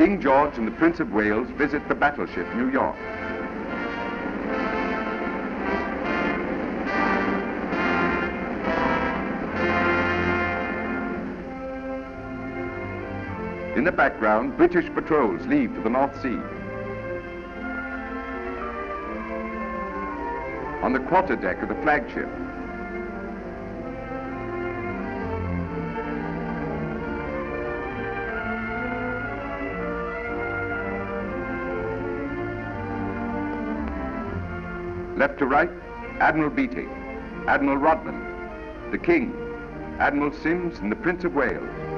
King George and the Prince of Wales visit the battleship New York. In the background, British patrols leave for the North Sea. On the quarterdeck of the flagship, Left to right, Admiral Beatty, Admiral Rodman, the King, Admiral Sims and the Prince of Wales.